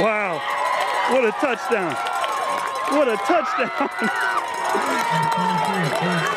Wow. What a touchdown. What a touchdown.